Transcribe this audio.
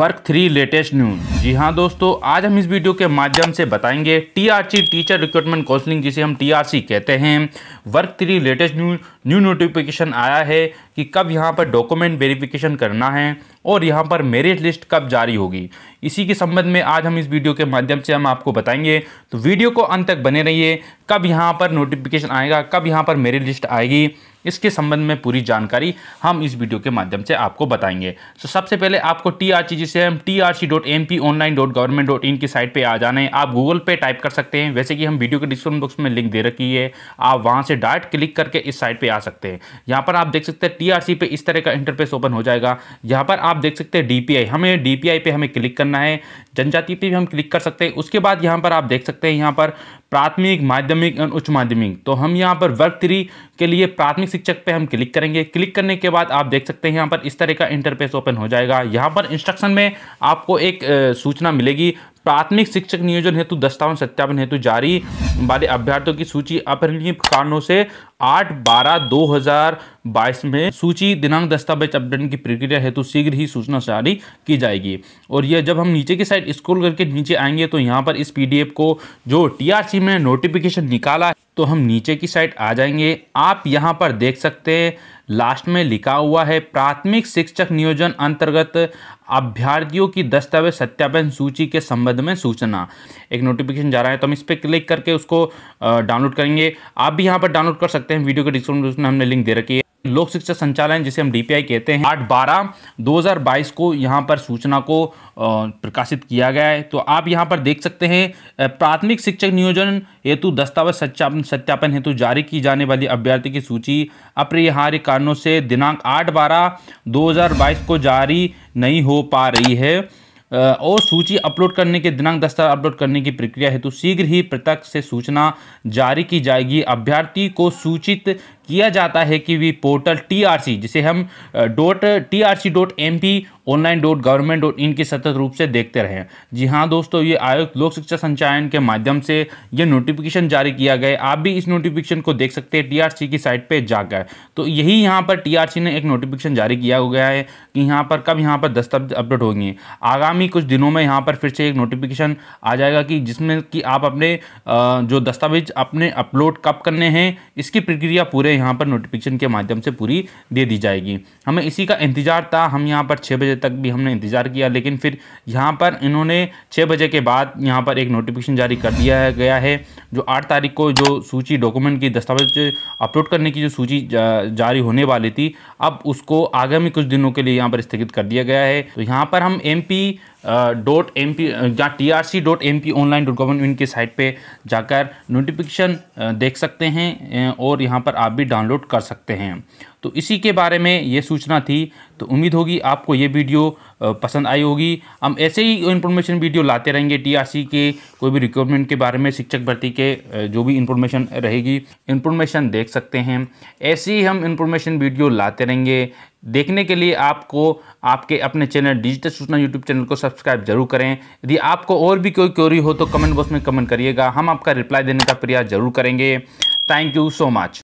Work three latest news. जी हाँ दोस्तों, आज हम इस वीडियो के माध्यम से बताएँगे टीआरसी टीचर रिक्रूटमेंट काउंसलिंग, जिसे हम टीआरसी कहते हैं। Work three latest news new notification आया है कि कब यहाँ पर डॉक्यूमेंट वेरिफिकेशन करना है और यहाँ पर मेरिट लिस्ट कब जारी होगी। इसी के संबंध में आज हम इस वीडियो के माध्यम से हम आपको बताएँगे। तो वीडियो को अंत तक बने रहिए। कब यहाँ पर नोटिफिकेशन आएगा, कब यहाँ पर मेरिट लिस्ट आएगी, इसके संबंध में पूरी जानकारी हम इस वीडियो के माध्यम से आपको बताएँगे। तो सबसे पहले आपको टी आर सी जिसे हम T R C dot M P online dot government dot in की साइट पर आ जाना है। आप गूगल पे टाइप कर सकते हैं। वैसे कि हम वीडियो के डिस्क्रिप्शन बॉक्स में लिंक दे रखी है। आप वहाँ से डायरेक्ट क्लिक करके इस साइट पर आ सकते हैं। यहाँ पर आप देख सकते हैं टी आर सी पे इस तरह का इंटरफेस ओपन हो जाएगा। यहाँ पर आप देख सकते हैं डी पी आई हमें डी पी हमें क्लिक करना है। जनजाति पे भी हम क्लिक कर सकते हैं। उसके बाद यहाँ पर आप देख सकते हैं यहाँ पर प्राथमिक, माध्यमिक और उच्च माध्यमिक। तो हम यहाँ पर वर्ग थ्री के लिए प्राथमिक शिक्षक पे हम क्लिक करेंगे। क्लिक करने के बाद आप देख सकते हैं यहाँ पर इस तरह का इंटरफेस ओपन हो जाएगा। यहाँ पर इंस्ट्रक्शन में आपको एक सूचना मिलेगी। प्राथमिक शिक्षक नियोजन हेतु दस्तावेज़ सत्यापन हेतु जारी। वाले अभ्यर्थियों की सूची अपरिणीय कारणों से आठ बारह दो हज़ार बाईस में सूची दिनांक दस्तावेज़ अपडेट की प्रक्रिया हेतु शीघ्र ही सूचना जारी की जाएगी। और यह जब हम नीचे की साइड स्क्रॉल करके नीचे आएँगे तो यहाँ पर इस पीडीएफ को जो टीआरसी में नोटिफिकेशन निकाला तो हम नीचे की साइड आ जाएँगे। आप यहाँ पर देख सकते हैं लास्ट में लिखा हुआ है, प्राथमिक शिक्षक नियोजन अंतर्गत अभ्यर्थियों की दस्तावेज़ सत्यापन सूची के संबंध में सूचना। एक नोटिफिकेशन जा रहा है तो हम इस पर क्लिक करके उसको डाउनलोड करेंगे। आप भी यहाँ पर डाउनलोड कर सकते हैं, वीडियो के डिस्क्रिप्शन में हमने लिंक दे रखी है। लोक शिक्षा संचालन, जिसे हम डीपीआई कहते हैं, आठ बारह दो हज़ार बाईस को यहाँ पर सूचना को प्रकाशित किया गया है। तो आप यहाँ पर देख सकते हैं प्राथमिक शिक्षक नियोजन हेतु दस्तावेज़ सत्यापन सत्यापन हेतु जारी की जाने वाली अभ्यर्थी की सूची अपरिहार्य कारणों से दिनांक आठ बारह दो हज़ार बाईस को जारी नहीं हो पा रही है। और सूची अपलोड करने के, दिनांक दस्तावेज़ अपलोड करने की प्रक्रिया हेतु शीघ्र ही पृथक से सूचना जारी की जाएगी। अभ्यर्थी को सूचित किया जाता है कि वी पोर्टल टीआरसी, जिसे हम dot T R C dot M P, online dot government dot in की सतत रूप से देखते रहें जी हाँ दोस्तों, ये आयोग लोक शिक्षा संचालन के माध्यम से ये नोटिफिकेशन जारी किया गया आप भी इस नोटिफिकेशन को देख सकते हैं, टीआरसी की साइट पे जाकर। तो यही यहाँ पर टीआरसी ने एक नोटिफिकेशन जारी किया हो गया है कि यहाँ पर कब यहाँ पर दस्तावेज़ अपलोड होंगे। आगामी कुछ दिनों में यहाँ पर फिर से एक नोटिफिकेशन आ जाएगा कि जिसमें कि आप अपने जो दस्तावेज़ अपने अपलोड कब करने हैं, इसकी प्रक्रिया पूरे यहाँ पर नोटिफिकेशन के माध्यम से पूरी दे दी जाएगी। हमें इसी का इंतज़ार था। हम यहाँ पर छः बजे तक भी हमने इंतज़ार किया लेकिन फिर यहाँ पर इन्होंने छः बजे के बाद यहाँ पर एक नोटिफिकेशन जारी कर दिया गया है जो आठ तारीख को जो सूची डॉक्यूमेंट की दस्तावेज़ अपलोड करने की जो सूची जा, जारी होने वाली थी अब उसको आगामी कुछ दिनों के लिए यहाँ पर स्थगित कर दिया गया है। तो यहाँ पर हम M P dot M P या T R C dot M P online dot government की साइट पे जाकर नोटिफिकेशन देख सकते हैं और यहाँ पर आप भी डाउनलोड कर सकते हैं। तो इसी के बारे में ये सूचना थी। तो उम्मीद होगी आपको ये वीडियो पसंद आई होगी। हम ऐसे ही इन्फॉर्मेशन वीडियो लाते रहेंगे टीआरसी के, कोई भी रिक्रूटमेंट के बारे में, शिक्षक भर्ती के जो भी इन्फॉर्मेशन रहेगी इन्फॉर्मेशन देख सकते हैं। ऐसे ही हम इन्फॉर्मेशन वीडियो लाते रहेंगे। देखने के लिए आपको, आपके अपने चैनल डिजिटल सूचना यूट्यूब चैनल को सब्सक्राइब ज़रूर करें। यदि आपको और भी कोई क्वेरी हो तो कमेंट बॉक्स में कमेंट करिएगा। हम आपका रिप्लाई देने का प्रयास ज़रूर करेंगे। Thank you so much